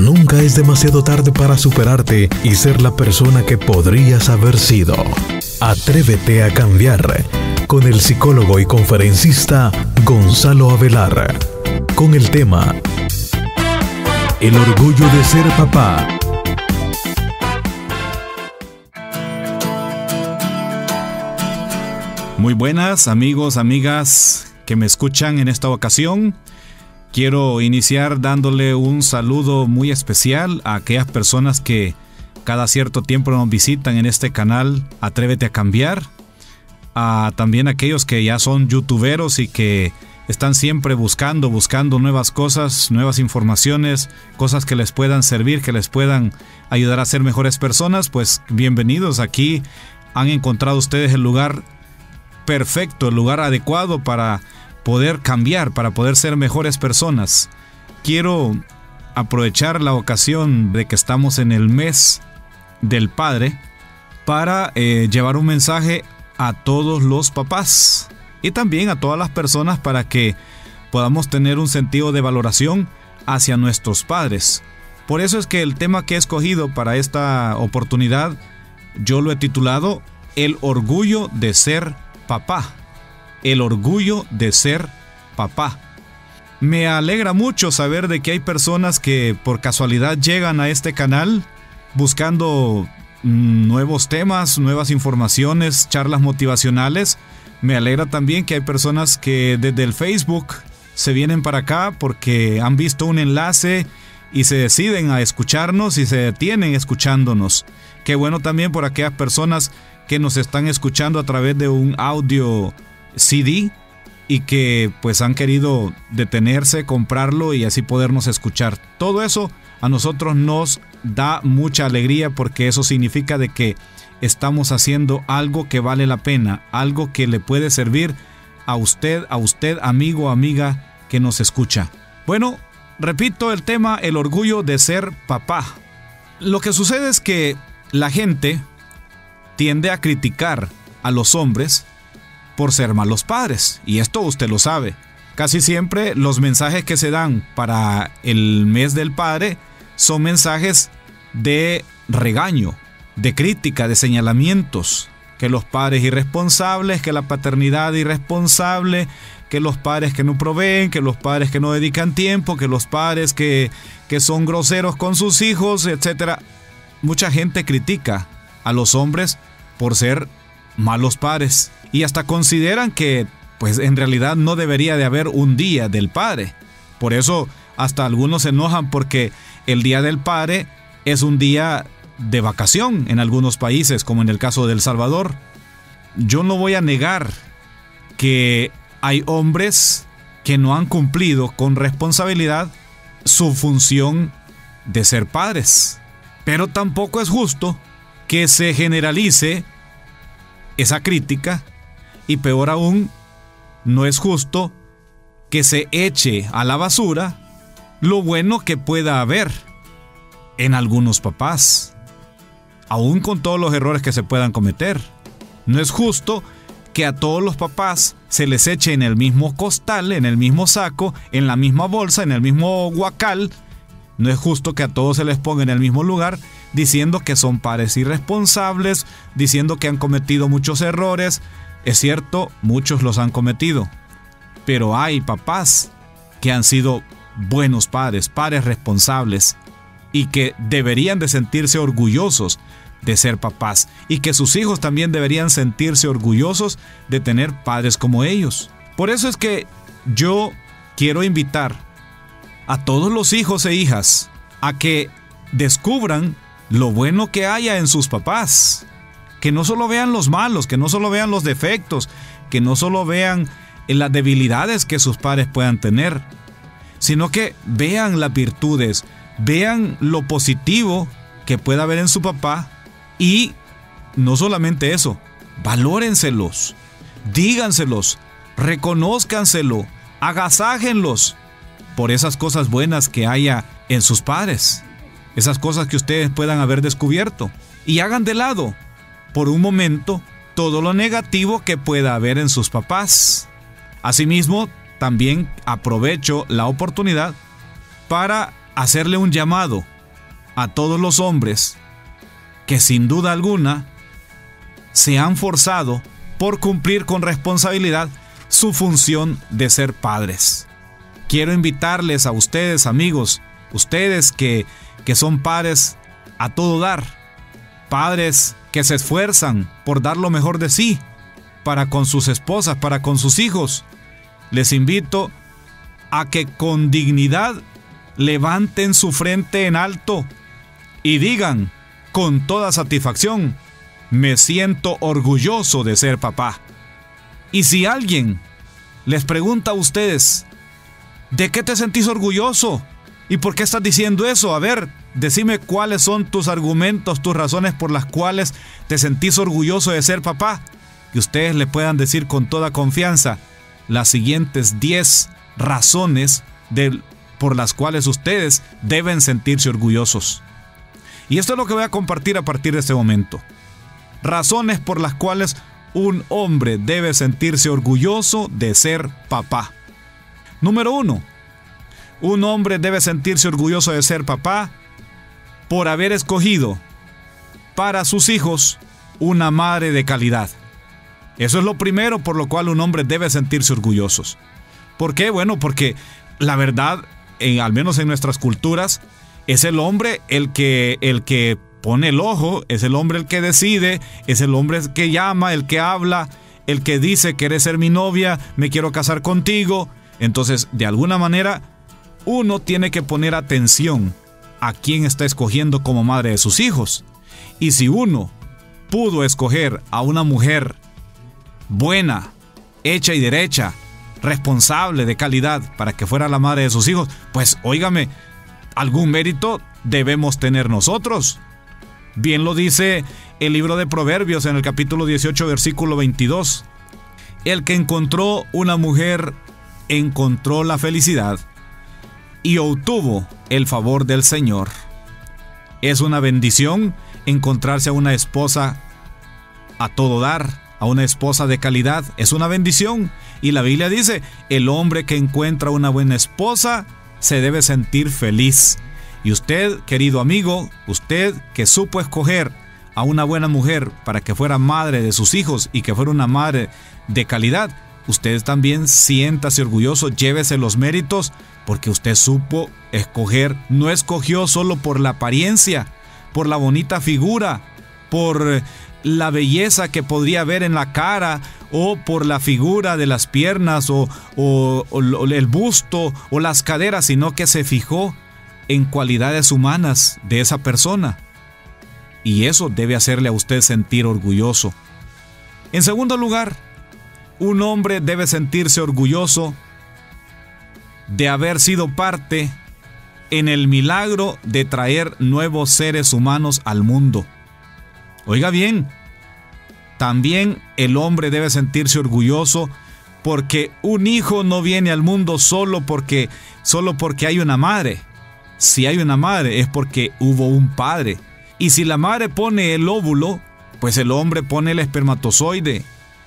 Nunca es demasiado tarde para superarte y ser la persona que podrías haber sido. Atrévete a cambiar con el psicólogo y conferencista Gonzalo Avelar. Con el tema El orgullo de ser papá. Muy buenas amigos, amigas que me escuchan en esta ocasión. Quiero iniciar dándole un saludo muy especial a aquellas personas que cada cierto tiempo nos visitan en este canal Atrévete a cambiar. A también aquellos que ya son youtuberos y que están siempre buscando, buscando nuevas cosas, nuevas informaciones, cosas que les puedan servir, que les puedan ayudar a ser mejores personas, pues bienvenidos aquí. Han encontrado ustedes el lugar perfecto, el lugar adecuado para poder cambiar, para poder ser mejores personas. Quiero aprovechar la ocasión de que estamos en el mes del Padre para eh, llevar un mensaje a todos los papás y también a todas las personas para que podamos tener un sentido de valoración hacia nuestros padres. Por eso es que el tema que he escogido para esta oportunidad yo lo he titulado El orgullo de ser papá. El orgullo de ser papá. Me alegra mucho saber de que hay personas que por casualidad llegan a este canal buscando mm, nuevos temas, nuevas informaciones, charlas motivacionales. Me alegra también que hay personas que desde el Facebook se vienen para acá porque han visto un enlace y se deciden a escucharnos y se detienen escuchándonos. Qué bueno también por aquellas personas que nos están escuchando a través de un audio CD y que pues han querido detenerse, comprarlo y así podernos escuchar. Todo eso a nosotros nos da mucha alegría porque eso significa de que estamos haciendo algo que vale la pena, algo que le puede servir a usted, a usted amigo amiga que nos escucha. Bueno, repito el tema, el orgullo de ser papá. Lo que sucede es que la gente tiende a criticar a los hombres por ser malos padres, y esto usted lo sabe. Casi siempre los mensajes que se dan para el mes del padre son mensajes de regaño, de crítica, de señalamientos, que los padres irresponsables, que la paternidad irresponsable, que los padres que no proveen, que los padres que no dedican tiempo, que los padres que, que son groseros con sus hijos, etc. Mucha gente critica a los hombres por ser malos padres y hasta consideran que pues en realidad no debería de haber un día del padre. Por eso hasta algunos se enojan porque el día del padre es un día de vacación en algunos países, como en el caso de El Salvador. Yo no voy a negar que hay hombres que no han cumplido con responsabilidad su función de ser padres. Pero tampoco es justo que se generalice esa crítica y peor aún, no es justo que se eche a la basura lo bueno que pueda haber en algunos papás, aún con todos los errores que se puedan cometer. No es justo que a todos los papás se les eche en el mismo costal, en el mismo saco, en la misma bolsa, en el mismo guacal. No es justo que a todos se les ponga en el mismo lugar diciendo que son padres irresponsables, diciendo que han cometido muchos errores. Es cierto, muchos los han cometido. Pero hay papás que han sido buenos padres, padres responsables, y que deberían de sentirse orgullosos de ser papás y que sus hijos también deberían sentirse orgullosos de tener padres como ellos. Por eso es que yo quiero invitar a todos los hijos e hijas a que descubran lo bueno que haya en sus papás. Que no solo vean los malos, que no solo vean los defectos, que no solo vean las debilidades que sus padres puedan tener, sino que vean las virtudes, vean lo positivo que pueda haber en su papá y no solamente eso, valórenselos, díganselos, reconózcanselo, agasájenlos por esas cosas buenas que haya en sus padres, esas cosas que ustedes puedan haber descubierto y hagan de lado por un momento todo lo negativo que pueda haber en sus papás. Asimismo, también aprovecho la oportunidad para hacerle un llamado a todos los hombres que sin duda alguna se han forzado por cumplir con responsabilidad su función de ser padres. Quiero invitarles a ustedes, amigos, ustedes que, que son padres a todo dar, padres que se esfuerzan por dar lo mejor de sí para con sus esposas, para con sus hijos. Les invito a que con dignidad levanten su frente en alto y digan con toda satisfacción, me siento orgulloso de ser papá. Y si alguien les pregunta a ustedes, ¿de qué te sentís orgulloso? ¿Y por qué estás diciendo eso? A ver, decime cuáles son tus argumentos, tus razones por las cuales te sentís orgulloso de ser papá. Que ustedes le puedan decir con toda confianza las siguientes 10 razones por las cuales ustedes deben sentirse orgullosos. Y esto es lo que voy a compartir a partir de este momento. Razones por las cuales un hombre debe sentirse orgulloso de ser papá. Número uno, un hombre debe sentirse orgulloso de ser papá por haber escogido para sus hijos una madre de calidad. Eso es lo primero por lo cual un hombre debe sentirse orgulloso. ¿Por qué? Bueno, porque la verdad, al menos en nuestras culturas, es el hombre el que, el que pone el ojo, es el hombre el que decide, es el hombre el que llama, el que habla, el que dice, quieres ser mi novia, me quiero casar contigo. Entonces, de alguna manera, uno tiene que poner atención a quién está escogiendo como madre de sus hijos. Y si uno pudo escoger a una mujer buena, hecha y derecha, responsable, de calidad, para que fuera la madre de sus hijos, pues óigame, algún mérito debemos tener nosotros. Bien lo dice el libro de Proverbios en el capítulo 18, versículo 22. El que encontró una mujer encontró la felicidad y obtuvo el favor del Señor. Es una bendición encontrarse a una esposa a todo dar, a una esposa de calidad. Es una bendición. Y la Biblia dice, el hombre que encuentra una buena esposa se debe sentir feliz. Y usted, querido amigo, usted que supo escoger a una buena mujer para que fuera madre de sus hijos y que fuera una madre de calidad, usted también siéntase orgulloso, llévese los méritos porque usted supo escoger, no escogió solo por la apariencia, por la bonita figura, por la belleza que podría ver en la cara o por la figura de las piernas o, el busto o las caderas, sino que se fijó en cualidades humanas de esa persona. Y eso debe hacerle a usted sentir orgulloso. En segundo lugar, un hombre debe sentirse orgulloso de haber sido parte en el milagro de traer nuevos seres humanos al mundo. Oiga bien, también el hombre debe sentirse orgulloso porque un hijo no viene al mundo solo porque solo porque hay una madre. Si hay una madre es porque hubo un padre. Y si la madre pone el óvulo, pues el hombre pone el espermatozoide.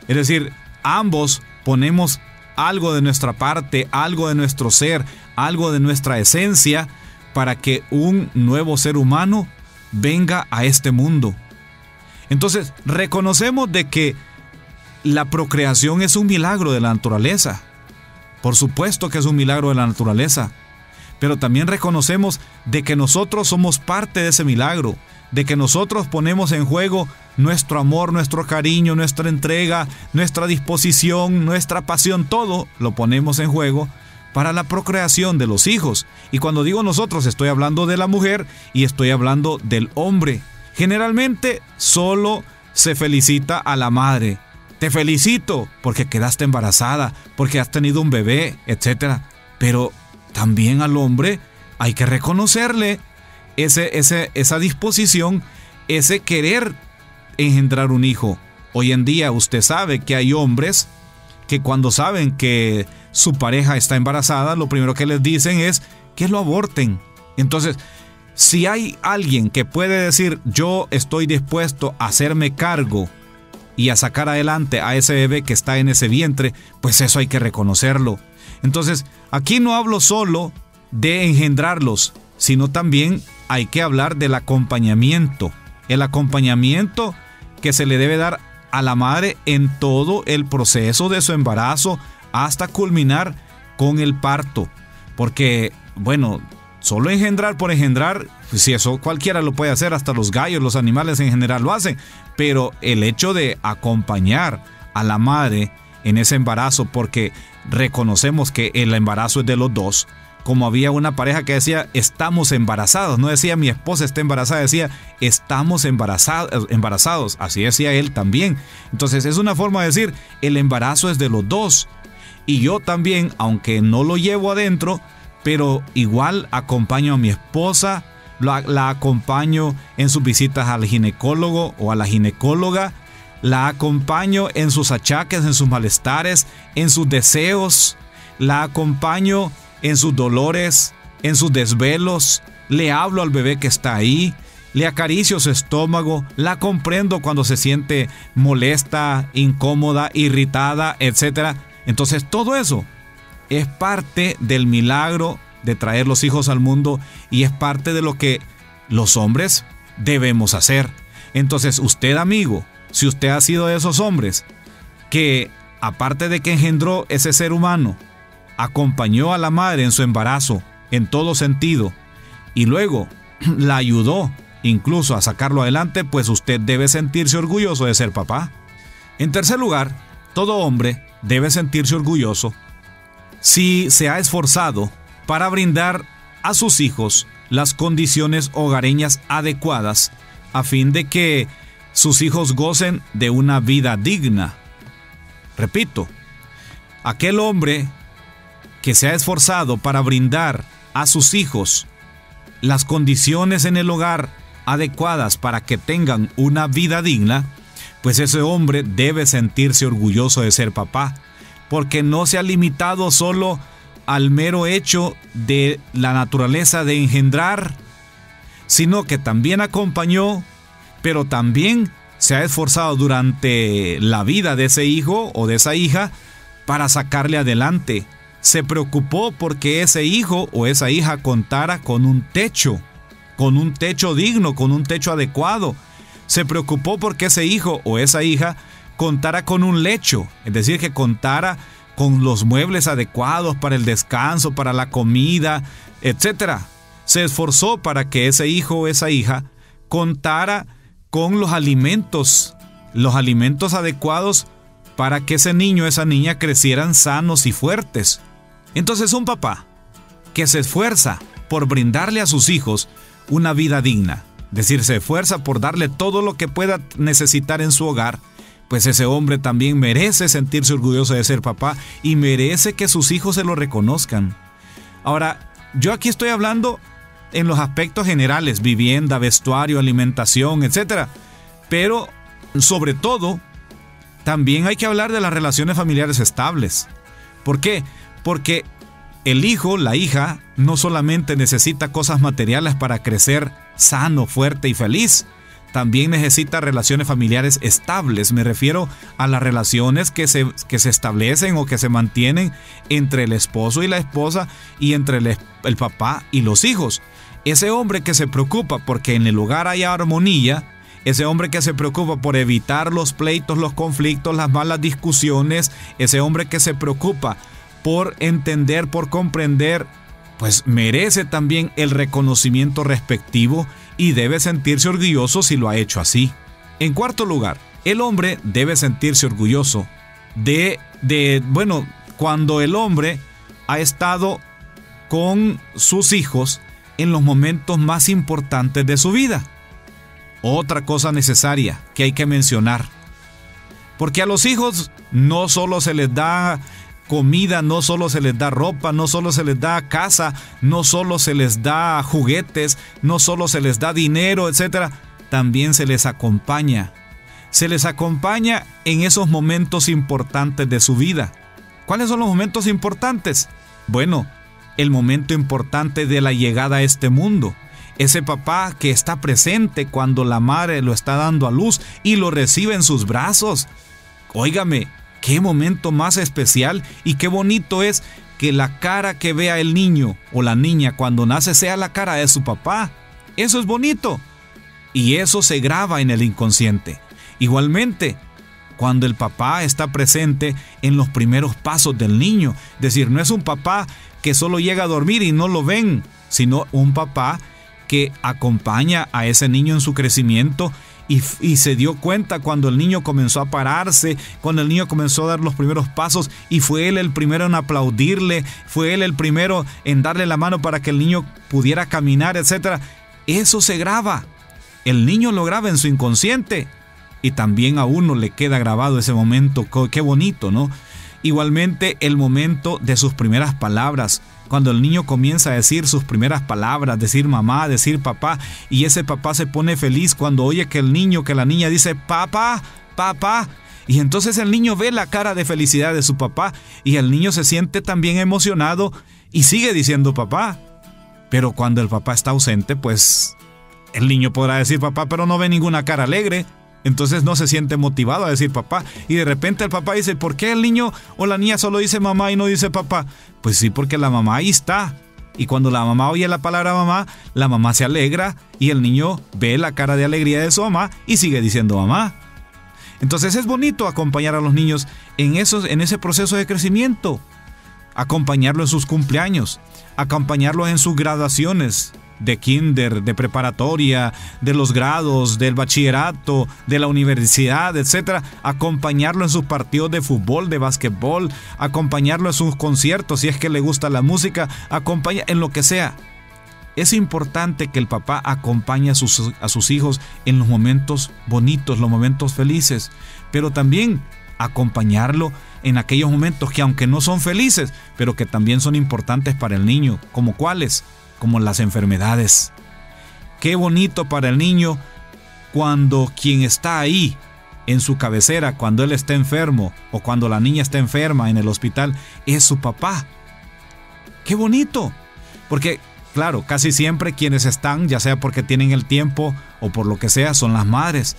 Es decir, ambos ponemos algo de nuestra parte, algo de nuestro ser, algo de nuestra esencia para que un nuevo ser humano venga a este mundo. Entonces, reconocemos de que la procreación es un milagro de la naturaleza. Por supuesto que es un milagro de la naturaleza. Pero también reconocemos de que nosotros somos parte de ese milagro, de que nosotros ponemos en juego nuestro amor, nuestro cariño, nuestra entrega, nuestra disposición, nuestra pasión, todo lo ponemos en juego para la procreación de los hijos. Y cuando digo nosotros, estoy hablando de la mujer y estoy hablando del hombre. Generalmente solo se felicita a la madre. Te felicito porque quedaste embarazada, porque has tenido un bebé, etc. Pero también al hombre hay que reconocerle ese, ese, esa disposición, ese querer engendrar un hijo. Hoy en día usted sabe que hay hombres que cuando saben que su pareja está embarazada, lo primero que les dicen es que lo aborten. Entonces, si hay alguien que puede decir yo estoy dispuesto a hacerme cargo y a sacar adelante a ese bebé que está en ese vientre, pues eso hay que reconocerlo. Entonces, aquí no hablo solo de engendrarlos, sino también hay que hablar del acompañamiento. El acompañamiento que se le debe dar a la madre en todo el proceso de su embarazo hasta culminar con el parto. Porque, bueno, solo engendrar por engendrar, pues, si eso cualquiera lo puede hacer, hasta los gallos, los animales en general lo hacen. Pero el hecho de acompañar a la madre en ese embarazo, porque reconocemos que el embarazo es de los dos, como había una pareja que decía, estamos embarazados, no decía mi esposa está embarazada, decía, estamos embarazados, embarazados, así decía él también. Entonces es una forma de decir, el embarazo es de los dos. Y yo también, aunque no lo llevo adentro, pero igual acompaño a mi esposa, la, acompaño en sus visitas al ginecólogo o a la ginecóloga, la acompaño en sus achaques, en sus malestares, en sus deseos, la acompaño en sus dolores, en sus desvelos, le hablo al bebé que está ahí, le acaricio su estómago, la comprendo cuando se siente molesta, incómoda, irritada, etc. Entonces todo eso es parte del milagro de traer los hijos al mundo y es parte de lo que los hombres debemos hacer. Entonces usted amigo, si usted ha sido de esos hombres que aparte de que engendró ese ser humano, acompañó a la madre en su embarazo en todo sentido y luego la ayudó incluso a sacarlo adelante, pues usted debe sentirse orgulloso de ser papá. En tercer lugar, todo hombre debe sentirse orgulloso si se ha esforzado para brindar a sus hijos las condiciones hogareñas adecuadas a fin de que sus hijos gocen de una vida digna. Repito, aquel hombre que se ha esforzado para brindar a sus hijos las condiciones en el hogar adecuadas para que tengan una vida digna, pues ese hombre debe sentirse orgulloso de ser papá, porque no se ha limitado solo al mero hecho de la naturaleza de engendrar, sino que también acompañó, pero también se ha esforzado durante la vida de ese hijo o de esa hija para sacarle adelante, se preocupó porque ese hijo o esa hija contara con un techo, con un techo digno, con un techo adecuado. Se preocupó porque ese hijo o esa hija contara con un lecho, es decir, que contara con los muebles adecuados para el descanso, para la comida, etc. Se esforzó para que ese hijo o esa hija contara con los alimentos, los alimentos adecuados para que ese niño o esa niña crecieran sanos y fuertes. Entonces un papá que se esfuerza por brindarle a sus hijos una vida digna, es decir, se esfuerza por darle todo lo que pueda necesitar en su hogar, pues ese hombre también merece sentirse orgulloso de ser papá y merece que sus hijos se lo reconozcan. Ahora, yo aquí estoy hablando en los aspectos generales, vivienda, vestuario, alimentación, etc. Pero, sobre todo, también hay que hablar de las relaciones familiares estables. ¿Por qué? Porque el hijo, la hija, no solamente necesita cosas materiales para crecer sano, fuerte y feliz, también necesita relaciones familiares estables. Me refiero a las relaciones que se, que se establecen o que se mantienen entre el esposo y la esposa y entre el, el papá y los hijos. Ese hombre que se preocupa porque en el hogar haya armonía, ese hombre que se preocupa por evitar los pleitos, los conflictos, las malas discusiones, ese hombre que se preocupa por entender, por comprender, pues merece también el reconocimiento respectivo y debe sentirse orgulloso si lo ha hecho así. En cuarto lugar, el hombre debe sentirse orgulloso de, de bueno, cuando el hombre ha estado con sus hijos en los momentos más importantes de su vida. Otra cosa necesaria que hay que mencionar. Porque a los hijos no solo se les da comida, no solo se les da ropa, no solo se les da casa, no solo se les da juguetes, no solo se les da dinero, etc. También se les acompaña. Se les acompaña en esos momentos importantes de su vida. ¿Cuáles son los momentos importantes? Bueno, el momento importante de la llegada a este mundo. Ese papá que está presente cuando la madre lo está dando a luz y lo recibe en sus brazos. Óigame, qué momento más especial y qué bonito es que la cara que vea el niño o la niña cuando nace sea la cara de su papá. Eso es bonito. Y eso se graba en el inconsciente. Igualmente, cuando el papá está presente en los primeros pasos del niño. Es decir, no es un papá que solo llega a dormir y no lo ven, sino un papá que acompaña a ese niño en su crecimiento y, se dio cuenta cuando el niño comenzó a pararse, cuando el niño comenzó a dar los primeros pasos y fue él el primero en aplaudirle, fue él el primero en darle la mano para que el niño pudiera caminar, etc. Eso se graba. El niño lo graba en su inconsciente y también a uno le queda grabado ese momento. Qué bonito, ¿no? Igualmente el momento de sus primeras palabras, cuando el niño comienza a decir sus primeras palabras, decir mamá, decir papá, y ese papá se pone feliz cuando oye que el niño, que la niña dice papá, papá, y entonces el niño ve la cara de felicidad de su papá y el niño se siente también emocionado y sigue diciendo papá. Pero cuando el papá está ausente, pues el niño podrá decir papá, pero no ve ninguna cara alegre. Entonces no se siente motivado a decir papá. Y de repente el papá dice, ¿por qué el niño o la niña solo dice mamá y no dice papá? Pues sí, porque la mamá ahí está. Y cuando la mamá oye la palabra mamá, la mamá se alegra y el niño ve la cara de alegría de su mamá y sigue diciendo mamá. Entonces es bonito acompañar a los niños en, esos, en ese proceso de crecimiento. Acompañarlo en sus cumpleaños, acompañarlos en sus graduaciones, de kinder, de preparatoria, de los grados, del bachillerato, de la universidad, etcétera, acompañarlo en sus partidos de fútbol, de básquetbol, acompañarlo en sus conciertos si es que le gusta la música, acompaña en lo que sea. Es importante que el papá acompañe a sus, a sus hijos en los momentos bonitos, los momentos felices, pero también acompañarlo en aquellos momentos que aunque no son felices, pero que también son importantes para el niño, como cuáles, como las enfermedades. Qué bonito para el niño cuando quien está ahí en su cabecera, cuando él está enfermo o cuando la niña está enferma en el hospital, es su papá. Qué bonito. Porque, claro, casi siempre quienes están, ya sea porque tienen el tiempo o por lo que sea, son las madres.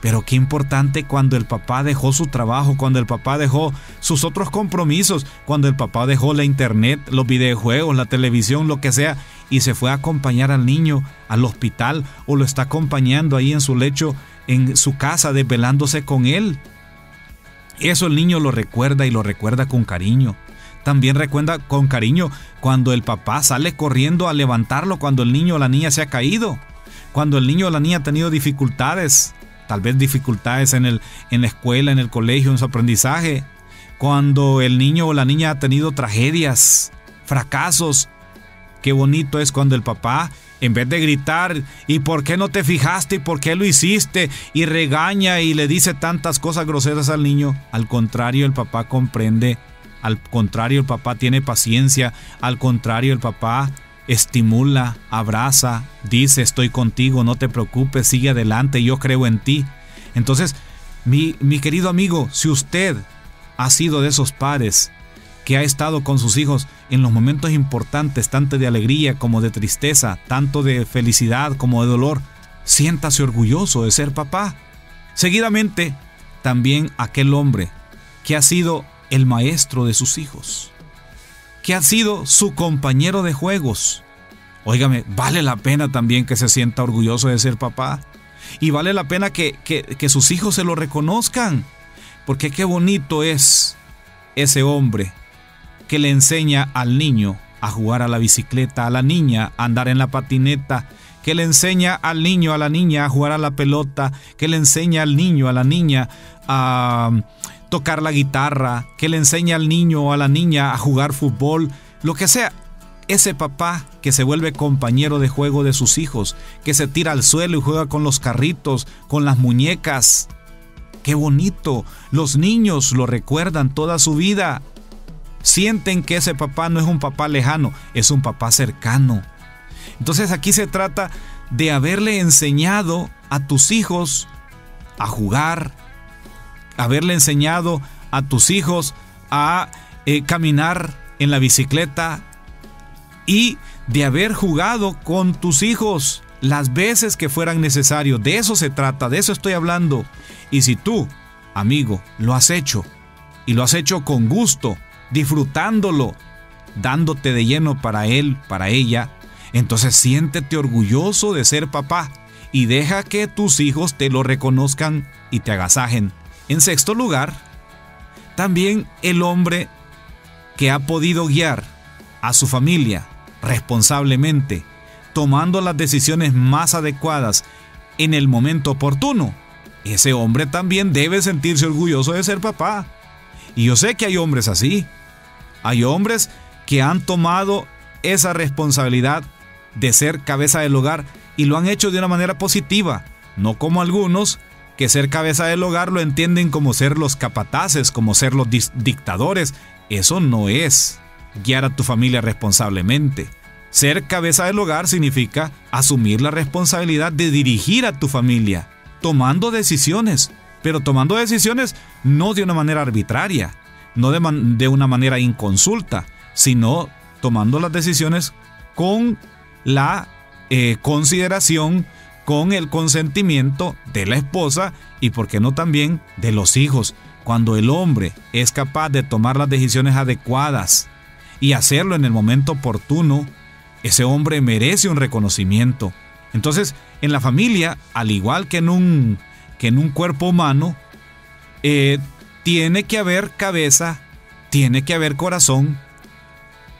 Pero qué importante cuando el papá dejó su trabajo, cuando el papá dejó sus otros compromisos, cuando el papá dejó la internet, los videojuegos, la televisión, lo que sea, y se fue a acompañar al niño al hospital o lo está acompañando ahí en su lecho, en su casa, desvelándose con él. Eso el niño lo recuerda y lo recuerda con cariño. También recuerda con cariño cuando el papá sale corriendo a levantarlo cuando el niño o la niña se ha caído, cuando el niño o la niña ha tenido dificultades, tal vez dificultades en, el, en la escuela, en el colegio, en su aprendizaje, cuando el niño o la niña ha tenido tragedias, fracasos. Qué bonito es cuando el papá, en vez de gritar, ¿y por qué no te fijaste? ¿Y por qué lo hiciste? Y regaña y le dice tantas cosas groseras al niño. Al contrario, el papá comprende. Al contrario, el papá tiene paciencia. Al contrario, el papá estimula, abraza, dice estoy contigo, no te preocupes, sigue adelante, yo creo en ti. Entonces, mi, mi querido amigo, si usted ha sido de esos padres que ha estado con sus hijos en los momentos importantes, tanto de alegría como de tristeza, tanto de felicidad como de dolor, siéntase orgulloso de ser papá. Seguidamente, también aquel hombre que ha sido el maestro de sus hijos que ha sido su compañero de juegos. Óigame, vale la pena también que se sienta orgulloso de ser papá. Y vale la pena que, que sus hijos se lo reconozcan. Porque qué bonito es ese hombre que le enseña al niño a jugar a la bicicleta, a la niña a andar en la patineta, que le enseña al niño, a la niña a jugar a la pelota, que le enseña al niño, a la niña a tocar la guitarra, que le enseña al niño o a la niña a jugar fútbol, lo que sea. Ese papá que se vuelve compañero de juego de sus hijos, que se tira al suelo y juega con los carritos, con las muñecas. Qué bonito. Los niños lo recuerdan toda su vida. Sienten que ese papá no es un papá lejano, es un papá cercano. Entonces aquí se trata de haberle enseñado a tus hijos a jugar, haberle enseñado a tus hijos a eh, caminar en la bicicleta y de haber jugado con tus hijos las veces que fueran necesarios. De eso se trata, de eso estoy hablando. Y si tú, amigo, lo has hecho y lo has hecho con gusto, disfrutándolo, dándote de lleno para él, para ella, entonces siéntete orgulloso de ser papá y deja que tus hijos te lo reconozcan y te agasajen. En sexto lugar, también el hombre que ha podido guiar a su familia responsablemente, tomando las decisiones más adecuadas en el momento oportuno, ese hombre también debe sentirse orgulloso de ser papá. Y yo sé que hay hombres así. Hay hombres que han tomado esa responsabilidad de ser cabeza del hogar y lo han hecho de una manera positiva, no como algunos que ser cabeza del hogar lo entienden como ser los capataces, como ser los dictadores. Eso no es guiar a tu familia responsablemente. Ser cabeza del hogar significa asumir la responsabilidad de dirigir a tu familia, tomando decisiones, pero tomando decisiones no de una manera arbitraria, no de, una manera inconsulta, sino tomando las decisiones con la eh, consideración con el consentimiento de la esposa y, por qué no también, de los hijos. Cuando el hombre es capaz de tomar las decisiones adecuadas y hacerlo en el momento oportuno, ese hombre merece un reconocimiento. Entonces, en la familia, al igual que en un, que en un cuerpo humano, eh, tiene que haber cabeza, tiene que haber corazón.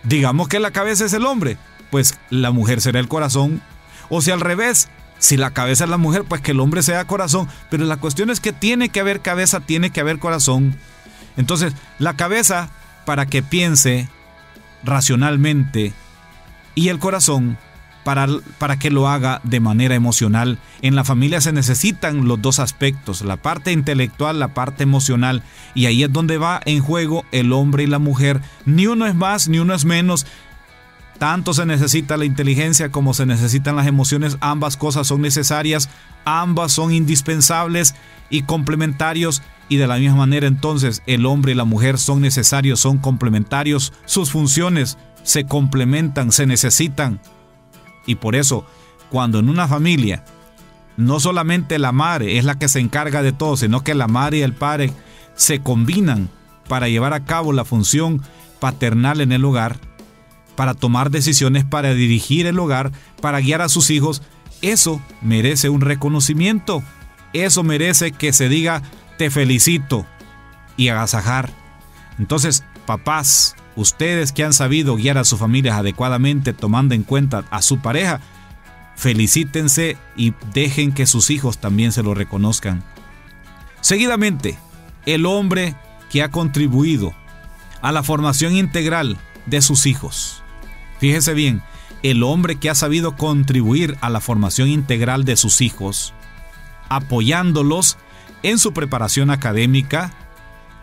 Digamos que la cabeza es el hombre, pues la mujer será el corazón. O si al revés, si la cabeza es la mujer, pues que el hombre sea corazón. Pero la cuestión es que tiene que haber cabeza, tiene que haber corazón. Entonces, la cabeza, para que piense racionalmente, y el corazón, para, para, que lo haga de manera emocional. En la familia se necesitan los dos aspectos, la parte intelectual, la parte emocional, y ahí es donde va en juego el hombre y la mujer. Ni uno es más, ni uno es menos, tanto se necesita la inteligencia como se necesitan las emociones, ambas cosas son necesarias, ambas son indispensables y complementarios. Y de la misma manera entonces el hombre y la mujer son necesarios, son complementarios, sus funciones se complementan, se necesitan. Y por eso, cuando en una familia no solamente la madre es la que se encarga de todo, sino que la madre y el padre se combinan para llevar a cabo la función paternal en el hogar, para tomar decisiones, para dirigir el hogar, para guiar a sus hijos, eso merece un reconocimiento. Eso merece que se diga te felicito y agasajar. Entonces, papás, ustedes que han sabido guiar a sus familias adecuadamente tomando en cuenta a su pareja, felicítense y dejen que sus hijos también se lo reconozcan. Seguidamente, el hombre que ha contribuido a la formación integral de sus hijos. Fíjese bien, el hombre que ha sabido contribuir a la formación integral de sus hijos, apoyándolos en su preparación académica,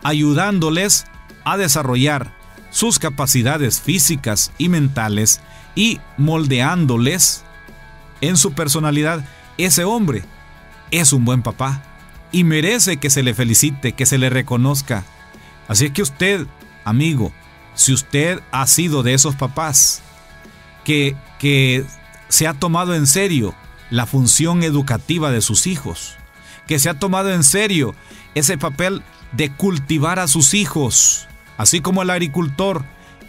ayudándoles a desarrollar sus capacidades físicas y mentales y moldeándoles en su personalidad, ese hombre es un buen papá y merece que se le felicite, que se le reconozca. Así que usted, amigo, si usted ha sido de esos papás que, se ha tomado en serio la función educativa de sus hijos, que se ha tomado en serio ese papel de cultivar a sus hijos, así como el agricultor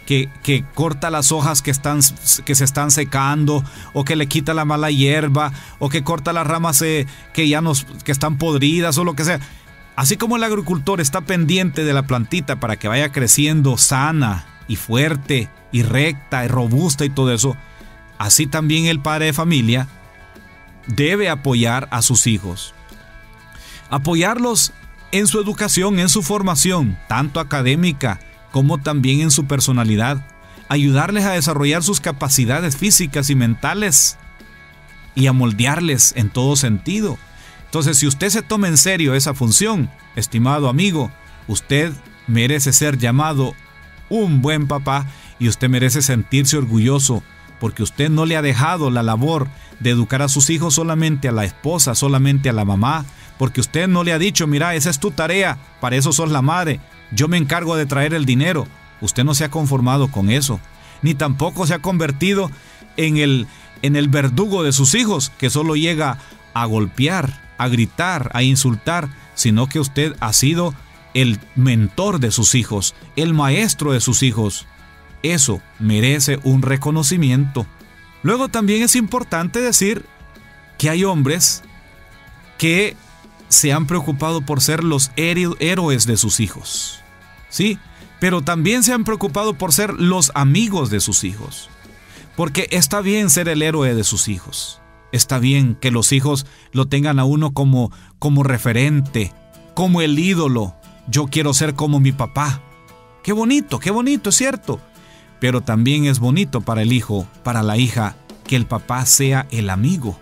que, que, corta las hojas que, están, que se están secando, o que le quita la mala hierba, o que corta las ramas eh, que ya nos, que están podridas, o lo que sea. Así como el agricultor está pendiente de la plantita para que vaya creciendo sana y fuerte y recta y robusta y todo eso, así también el padre de familia debe apoyar a sus hijos. Apoyarlos en su educación, en su formación, tanto académica como también en su personalidad. Ayudarles a desarrollar sus capacidades físicas y mentales y a moldearles en todo sentido. Entonces, si usted se toma en serio esa función, estimado amigo, usted merece ser llamado un buen papá y usted merece sentirse orgulloso porque usted no le ha dejado la labor de educar a sus hijos solamente a la esposa, solamente a la mamá, porque usted no le ha dicho, mira, esa es tu tarea, para eso sos la madre, yo me encargo de traer el dinero. Usted no se ha conformado con eso, ni tampoco se ha convertido en el, en el verdugo de sus hijos, que solo llega a golpear, a gritar, a insultar, sino que usted ha sido el mentor de sus hijos, el maestro de sus hijos. eso merece un reconocimiento. Luego también es importante decir que hay hombres que se han preocupado por ser los héroes de sus hijos. Sí, pero también se han preocupado por ser los amigos de sus hijos. Porque está bien ser el héroe de sus hijos. Está bien que los hijos lo tengan a uno como, como referente, como el ídolo. Yo quiero ser como mi papá. Qué bonito, qué bonito, es cierto. Pero también es bonito para el hijo, para la hija, que el papá sea el amigo,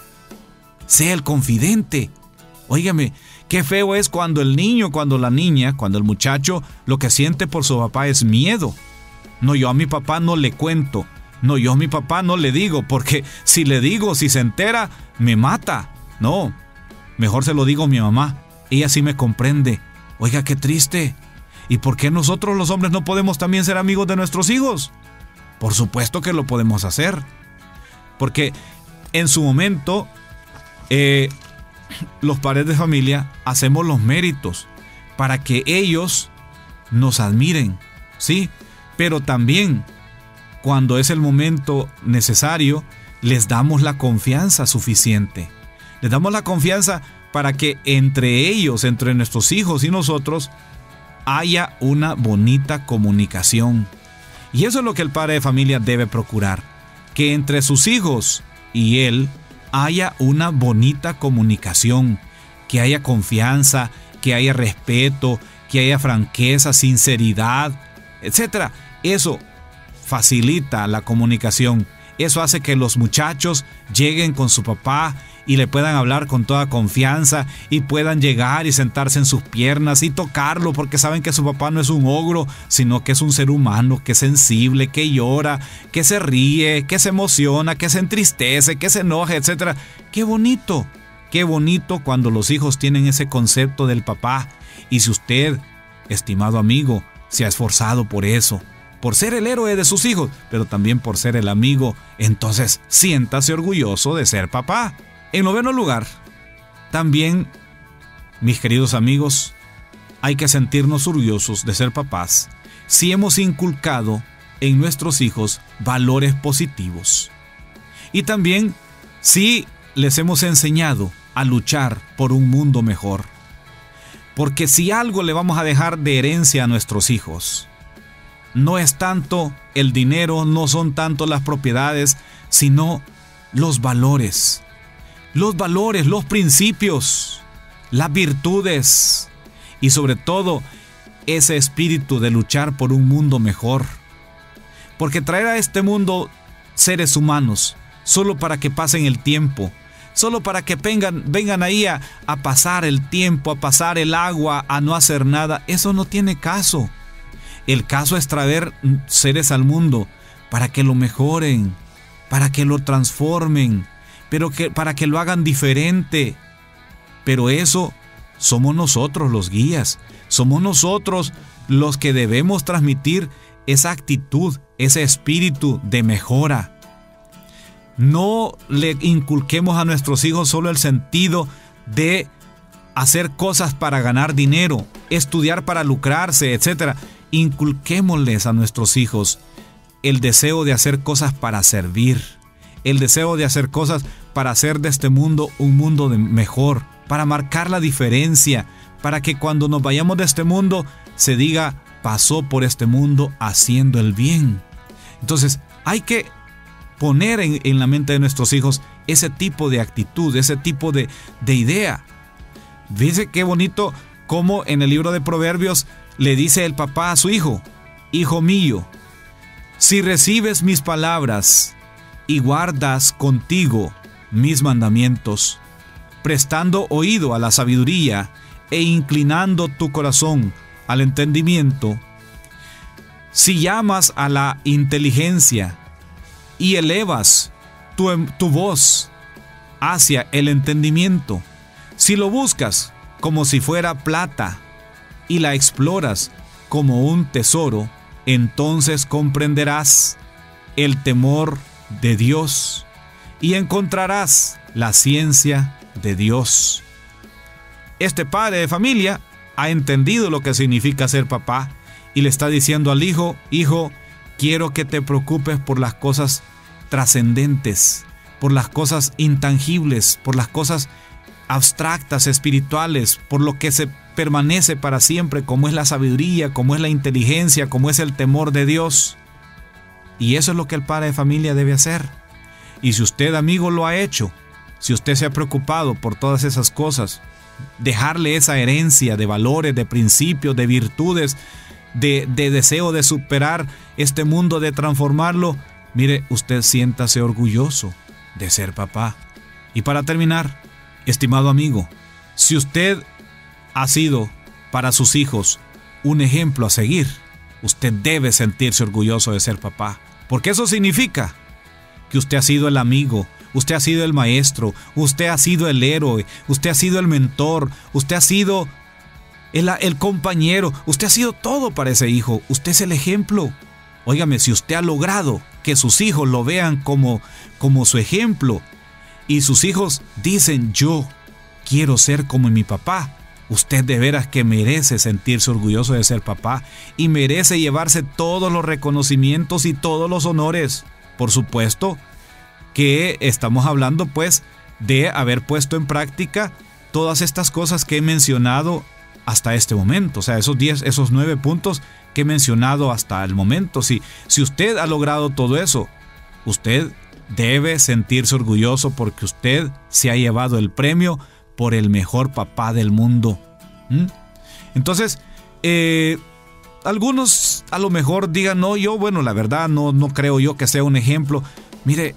sea el confidente. Óigame, qué feo es cuando el niño, cuando la niña, cuando el muchacho lo que siente por su papá es miedo. No, yo a mi papá no le cuento. No, yo a mi papá no le digo, porque si le digo, si se entera, me mata. No, mejor se lo digo a mi mamá. Ella sí me comprende. Oiga, qué triste. ¿Y por qué nosotros los hombres no podemos también ser amigos de nuestros hijos? Por supuesto que lo podemos hacer. Porque en su momento, eh, los padres de familia hacemos los méritos para que ellos nos admiren, ¿sí? Pero también, cuando es el momento necesario, les damos la confianza suficiente. Les damos la confianza para que entre ellos, entre nuestros hijos y nosotros, haya una bonita comunicación. Y eso es lo que el padre de familia debe procurar, que entre sus hijos y él haya una bonita comunicación, que haya confianza, que haya respeto, que haya franqueza, sinceridad, etc. Eso facilita la comunicación. Eso hace que los muchachos lleguen con su papá y le puedan hablar con toda confianza y puedan llegar y sentarse en sus piernas y tocarlo porque saben que su papá no es un ogro, sino que es un ser humano, que es sensible, que llora, que se ríe, que se emociona, que se entristece, que se enoja, etc. Qué bonito, qué bonito cuando los hijos tienen ese concepto del papá. Y si usted, estimado amigo, se ha esforzado por eso, por ser el héroe de sus hijos, pero también por ser el amigo, entonces siéntase orgulloso de ser papá. En noveno lugar, también, mis queridos amigos, hay que sentirnos orgullosos de ser papás si hemos inculcado en nuestros hijos valores positivos. Y también si les hemos enseñado a luchar por un mundo mejor. Porque si algo le vamos a dejar de herencia a nuestros hijos, no es tanto el dinero, no son tanto las propiedades, sino los valores los valores, los principios, las virtudes y sobre todo ese espíritu de luchar por un mundo mejor. Porque traer a este mundo seres humanos solo para que pasen el tiempo, solo para que vengan, vengan ahí a, a pasar el tiempo, a pasar el agua, a no hacer nada, eso no tiene caso. El caso es traer seres al mundo para que lo mejoren, para que lo transformen, pero que para que lo hagan diferente. Pero eso somos nosotros los guías, somos nosotros los que debemos transmitir esa actitud, ese espíritu de mejora. No le inculquemos a nuestros hijos solo el sentido de hacer cosas para ganar dinero, estudiar para lucrarse, etc. Inculquémosles a nuestros hijos el deseo de hacer cosas para servir el deseo de hacer cosas para hacer de este mundo un mundo mejor, para marcar la diferencia, para que cuando nos vayamos de este mundo se diga, pasó por este mundo haciendo el bien. Entonces, hay que poner en, la mente de nuestros hijos ese tipo de actitud, ese tipo de, de idea. Dice qué bonito como en el libro de Proverbios le dice el papá a su hijo, Hijo mío, si recibes mis palabras y guardas contigo mis mandamientos, prestando oído a la sabiduría e inclinando tu corazón al entendimiento, si llamas a la inteligencia y elevas tu, tu, voz hacia el entendimiento, si lo buscas como si fuera plata y la exploras como un tesoro, entonces comprenderás el temor de Dios y encontrarás la ciencia de Dios. Este padre de familia ha entendido lo que significa ser papá y le está diciendo al hijo, hijo, quiero que te preocupes por las cosas trascendentes, por las cosas intangibles, por las cosas abstractas, espirituales, por lo que se permanece para siempre, como es la sabiduría, como es la inteligencia, como es el temor de Dios. Y eso es lo que el padre de familia debe hacer. Y si usted, amigo, lo ha hecho, si usted se ha preocupado por todas esas cosas, dejarle esa herencia de valores, de principios, de virtudes, de, de deseo de superar este mundo, de transformarlo, mire, usted siéntase orgulloso de ser papá. Y para terminar, estimado amigo, si usted ha sido para sus hijos un ejemplo a seguir, usted debe sentirse orgulloso de ser papá. Porque eso significa que usted ha sido el amigo, usted ha sido el maestro, usted ha sido el héroe, usted ha sido el mentor, usted ha sido el, compañero, usted ha sido todo para ese hijo, usted es el ejemplo. Óigame, si usted ha logrado que sus hijos lo vean como, como su ejemplo y sus hijos dicen yo quiero ser como mi papá, Usted de veras que merece sentirse orgulloso de ser papá y merece llevarse todos los reconocimientos y todos los honores. Por supuesto que estamos hablando pues de haber puesto en práctica todas estas cosas que he mencionado hasta este momento, o sea, esos 10, esos 9 puntos que he mencionado hasta el momento. Si, si usted ha logrado todo eso, usted debe sentirse orgulloso porque usted se ha llevado el premio por el mejor papá del mundo. Entonces, eh, algunos a lo mejor digan, no, yo, bueno, la verdad, no, no creo yo que sea un ejemplo. Mire,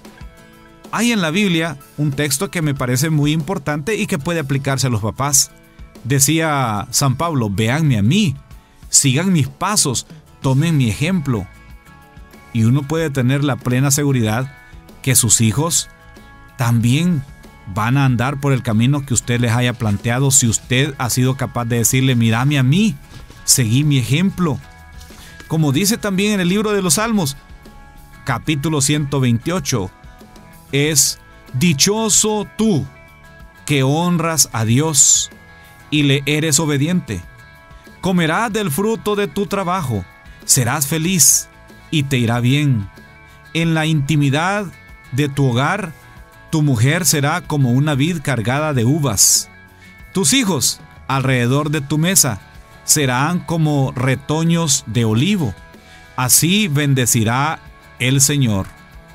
hay en la Biblia un texto que me parece muy importante y que puede aplicarse a los papás. Decía San Pablo, véanme a mí, sigan mis pasos, tomen mi ejemplo. Y uno puede tener la plena seguridad que sus hijos también van a andar por el camino que usted les haya planteado si usted ha sido capaz de decirle, mírame a mí, seguí mi ejemplo. Como dice también en el libro de los Salmos, capítulo 128, es dichoso tú que honras a Dios y le eres obediente. Comerás del fruto de tu trabajo, serás feliz y te irá bien. En la intimidad de tu hogar tu mujer será como una vid cargada de uvas. Tus hijos, alrededor de tu mesa, serán como retoños de olivo. Así bendecirá el Señor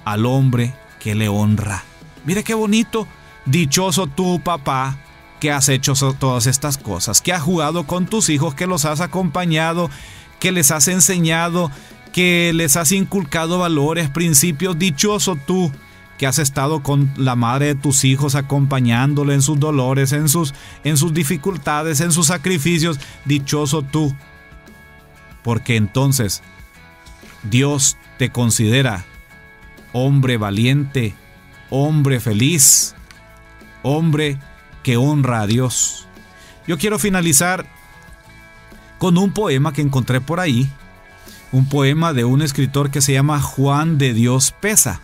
al hombre que le honra. Mire qué bonito. Dichoso tu papá que has hecho todas estas cosas, que has jugado con tus hijos, que los has acompañado, que les has enseñado, que les has inculcado valores, principios. Dichoso tú que has estado con la madre de tus hijos acompañándole en sus dolores, en sus, en sus dificultades, en sus sacrificios. Dichoso tú. Porque entonces Dios te considera hombre valiente, hombre feliz, hombre que honra a Dios. Yo quiero finalizar con un poema que encontré por ahí, un poema de un escritor que se llama Juan de Dios Pesa.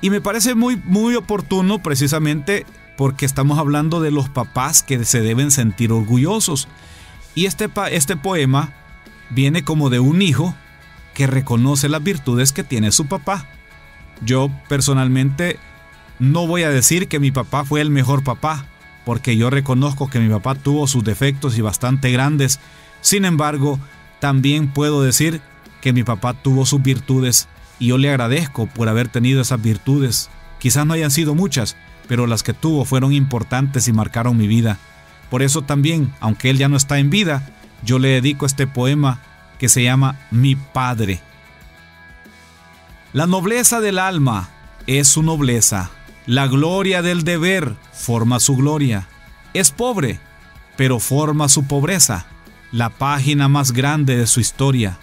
Y me parece muy, muy oportuno precisamente porque estamos hablando de los papás que se deben sentir orgullosos. Y este, este poema viene como de un hijo que reconoce las virtudes que tiene su papá. Yo personalmente no voy a decir que mi papá fue el mejor papá, porque yo reconozco que mi papá tuvo sus defectos y bastante grandes. Sin embargo, también puedo decir que mi papá tuvo sus virtudes y yo le agradezco por haber tenido esas virtudes. Quizás no hayan sido muchas, pero las que tuvo fueron importantes y marcaron mi vida. Por eso también, aunque él ya no está en vida, yo le dedico este poema que se llama Mi Padre. La nobleza del alma es su nobleza, la gloria del deber forma su gloria. Es pobre, pero forma su pobreza, la página más grande de su historia.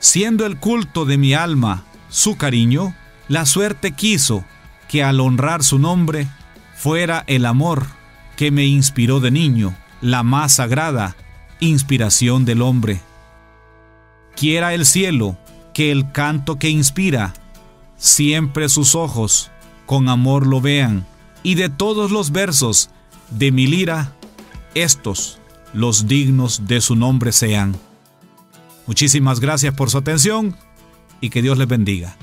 Siendo el culto de mi alma su cariño, la suerte quiso que al honrar su nombre fuera el amor que me inspiró de niño, la más sagrada inspiración del hombre. Quiera el cielo que el canto que inspira siempre sus ojos con amor lo vean, y de todos los versos de mi lira, estos los dignos de su nombre sean. Muchísimas gracias por su atención y que Dios les bendiga.